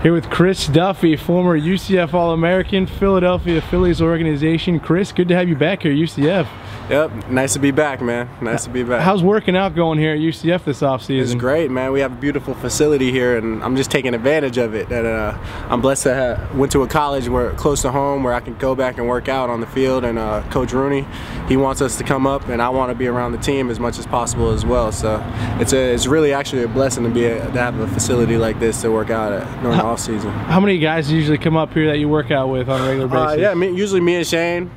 Here with Chris Duffy, former UCF All-American, Philadelphia Phillies organization. Chris, good to have you back here, at UCF. Yep, nice to be back, man. Nice to be back. How's working out going here at UCF this offseason? It's great, man. We have a beautiful facility here, and I'm just taking advantage of it. And uh, I'm blessed to have went to a college where close to home, where I can go back and work out on the field. And uh, Coach Rooney, he wants us to come up, and I want to be around the team as much as possible as well. So it's a, it's really actually a blessing to be a, to have a facility like this to work out at during the off season. How many guys usually come up here that you work out with on a regular basis? Uh, yeah, me, usually me and Shane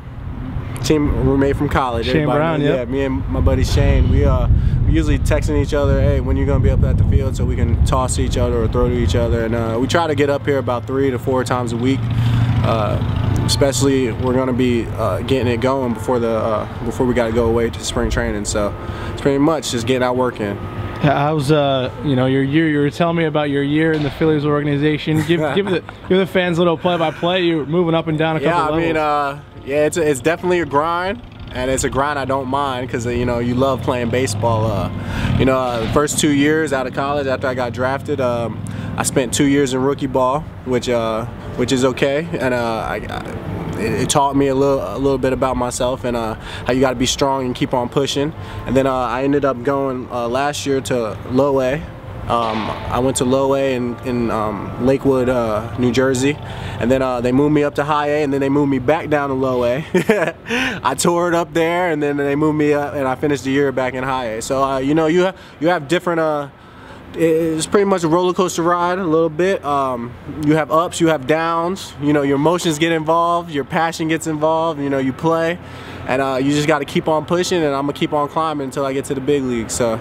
team roommate from college. Shane Everybody, Brown, yeah. yep. me and my buddy Shane, we uh we usually texting each other, hey, when you gonna be up at the field, so we can toss to each other or throw to each other. And uh, we try to get up here about three to four times a week. Uh, especially, we're gonna be uh, getting it going before the uh, before we got to go away to spring training. So it's pretty much just getting out working. How's uh you know your year? You were telling me about your year in the Phillies organization. Give give the give the fans a little play by play. You're moving up and down a couple Yeah, I mean, uh, yeah, it's it's definitely a grind, and it's a grind I don't mind because you know you love playing baseball. Uh, you know, uh, the first two years out of college after I got drafted, um, I spent two years in rookie ball, which uh, which is okay, and uh, I, I, it, it taught me a little a little bit about myself and uh, how you got to be strong and keep on pushing. And then uh, I ended up going uh, last year to low A. Um, I went to low A in, in um, Lakewood, uh, New Jersey, and then uh, they moved me up to high A, and then they moved me back down to low A. I toured up there, and then they moved me up, and I finished the year back in high A. So uh, you know, you you have different. It's pretty much a roller coaster ride a little bit. Um, you have ups, you have downs. You know, your emotions get involved, your passion gets involved. You know, you play, and uh, you just got to keep on pushing. And I'm gonna keep on climbing until I get to the big league. So.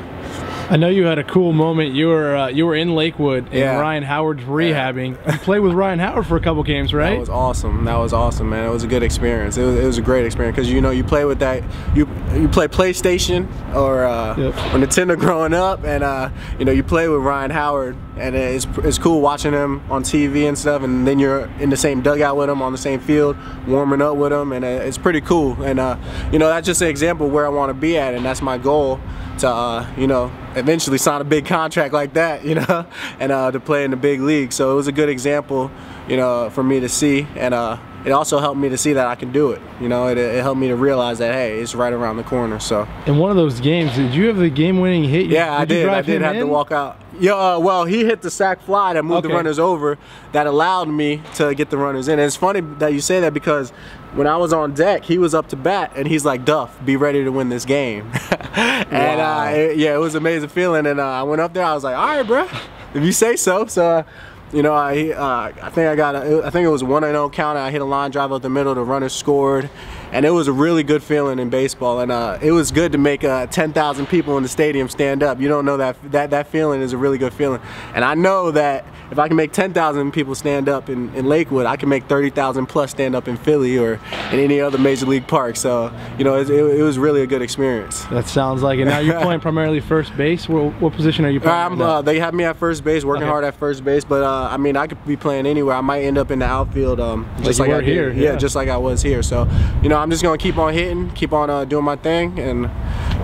I know you had a cool moment. You were uh, you were in Lakewood and Yeah. Ryan Howard's rehabbing. You played with Ryan Howard for a couple games, right? That was awesome. That was awesome, man. It was a good experience. It was, it was a great experience because you know you play with that. You you play PlayStation or uh, Yep. or Nintendo growing up, and uh, you know you play with Ryan Howard, and it's it's cool watching him on TV and stuff, and then you're in the same dugout with him on the same field, warming up with him, and it's pretty cool. And uh, you know that's just an example where I want to be at, and that's my goal to uh, you know eventually sign a big contract like that, you know, and uh, to play in the big league. So it was a good example, you know, for me to see, and uh, it also helped me to see that I can do it. You know, it, it helped me to realize that hey, it's right around the corner. So In one of those games, did you have the game-winning hit? yeah, I you did. I did have to walk out. Yeah, uh, well, he hit the sac fly that moved Okay. the runners over. That allowed me to get the runners in. And it's funny that you say that because when I was on deck, he was up to bat, and he's like, "Duff, be ready to win this game." and Wow. uh, it- yeah, it was an amazing feeling. And uh, I went up there. I was like, "All right, bro, if you say so." So. You know, I uh, I think I got a, I think it was one and zero count. I hit a line drive up the middle. The runner scored, and it was a really good feeling in baseball. And uh, it was good to make uh, 10,000 people in the stadium stand up. You don't know that that that feeling is a really good feeling. And I know that if I can make 10,000 people stand up in, in Lakewood, I can make 30,000 plus stand up in Philly or in any other major league park. So you know, it, it, it was really a good experience. That sounds like it. Now you're playing primarily first base. What, what position are you playing? Uh, they have me at first base, working Okay. hard at first base. But uh, I mean, I could be playing anywhere. I might end up in the outfield, um, just you like, I did. here, Yeah, yeah. just like I was here. So, you know, I'm just gonna keep on hitting, keep on uh, doing my thing, and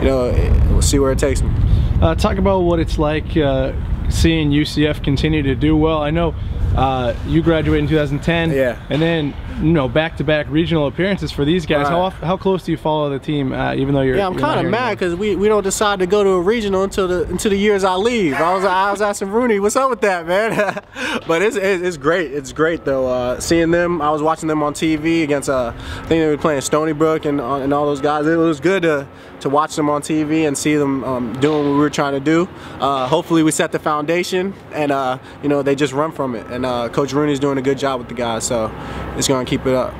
you know, it- we'll see where it takes me. Uh, talk about what it's like uh, seeing UCF continue to do well. I know uh, you graduated in 2010. Yeah. And then, you know, back-to-back regional appearances for these guys. How Right. off, how close do you follow the team, uh, even though you're? Yeah, I'm kind of mad because we, we don't decide to go to a regional until the until the years I leave. I was I was asking Rooney, what's up with that, man? but it's, it's it's great. It's great though. Uh, seeing them, I was watching them on TV against uh, I think they were playing Stony Brook and uh, and all those guys. It was good to to watch them on TV and see them um, doing what we were trying to do. Uh, hopefully, we set the foundation and uh, you know they just run from it. And uh, Coach Rooney's doing a good job with the guys, so it's gonna keep it up.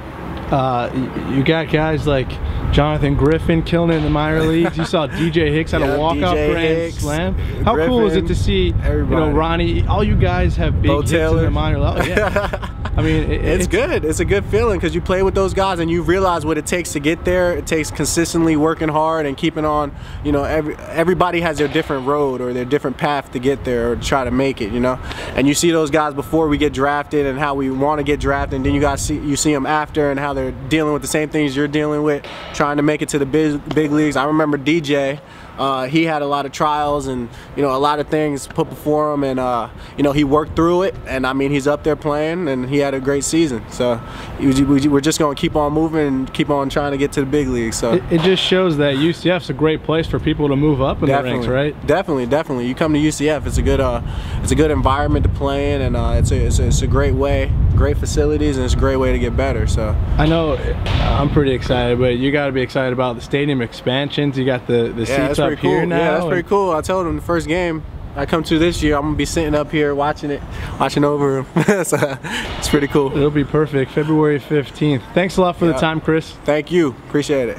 Uh, you got guys like Jonathan Griffin killing it in the minor leagues. You saw DJ Hicks had Yeah, a walk-off grand Hicks, slam. How cool is it to see, you know. Ronnie? All you guys have big Bo hits in the minor league. Yeah. I mean, it, It's good. It's a good feeling because you play with those guys and you realize what it takes to get there. It takes consistently working hard and keeping on. You know, every everybody has their different road or their different path to get there or try to make it. You know, and you see those guys before we get drafted and how we want to get drafted, and then you guys see you see them after and how they're dealing with the same things you're dealing with, trying to make it to the big big leagues. I remember DJ uh, he had a lot of trials and you know a lot of things put before him, and uh, you know he worked through it. And I mean, he's up there playing, and he had a great season. So we're just going to keep on moving and keep on trying to get to the big leagues. So it, it just shows that UCF's a great place for people to move up in definitely, the ranks, right? Definitely, definitely. You come to UCF, it's a good, uh, it's a good environment to play in, and uh, it's, a, it's, a, it's a great way, great facilities, and it's a great way to get better. So I know I'm pretty excited, but you got to be excited about the stadium expansions. You got the the yeah, seats up cool. here now. Yeah, that's pretty cool. I told him the first game I come to this year, I'm gonna be sitting up here watching it, watching over him. so it's pretty cool. It'll be perfect. February 15th. Thanks a lot for the time, Chris. Thank you. Appreciate it.